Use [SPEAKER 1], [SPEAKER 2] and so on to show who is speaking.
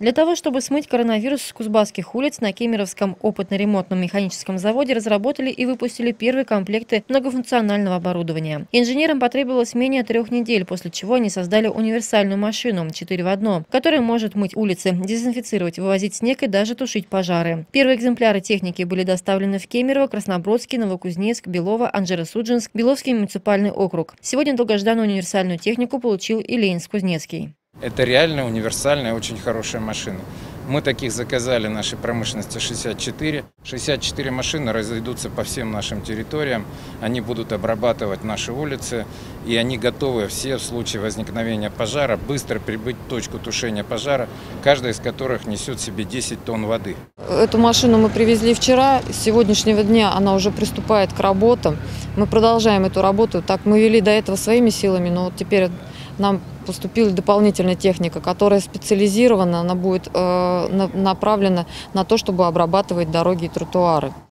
[SPEAKER 1] Для того, чтобы смыть коронавирус с кузбасских улиц, на Кемеровском опытно-ремонтном механическом заводе разработали и выпустили первые комплекты многофункционального оборудования. Инженерам потребовалось менее трех недель, после чего они создали универсальную машину 4 в 1, которая может мыть улицы, дезинфицировать, вывозить снег и даже тушить пожары. Первые экземпляры техники были доставлены в Кемерово, Краснобродский, Новокузнецк, Белово, Анжеро-Судженск, Беловский муниципальный округ. Сегодня долгожданную универсальную технику получил и Ленинск-Кузнецкий.
[SPEAKER 2] Это реально универсальная, очень хорошая машина. Мы таких заказали нашей промышленности 64. 64 машины разойдутся по всем нашим территориям. Они будут обрабатывать наши улицы. И они готовы все в случае возникновения пожара быстро прибыть в точку тушения пожара, каждая из которых несет себе 10 тонн воды.
[SPEAKER 3] Эту машину мы привезли вчера. С сегодняшнего дня она уже приступает к работам. Мы продолжаем эту работу. Так мы вели до этого своими силами, но вот теперь нам поступила дополнительная техника, которая специализирована, она будет э, направлена на то, чтобы обрабатывать дороги и тротуары.